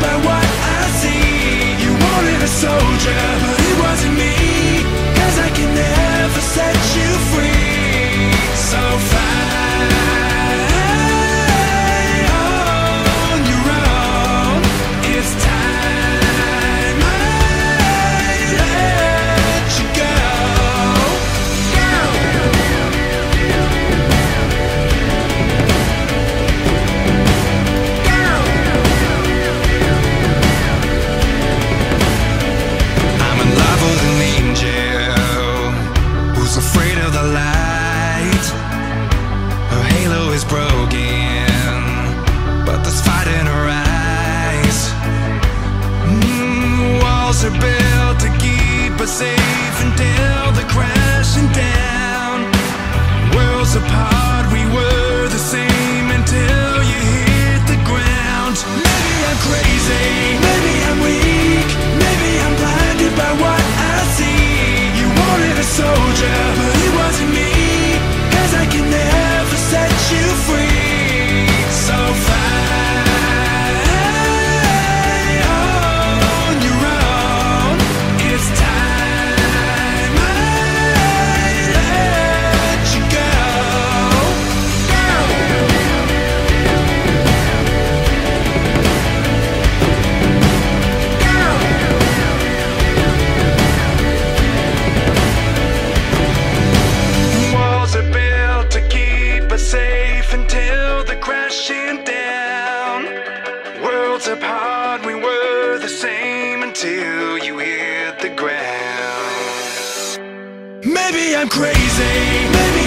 by what I see. You won't live a soldier broken, but there's fight in her eyes. Mm, walls are built. apart, we were the same until you hit the ground. Maybe I'm crazy. Maybe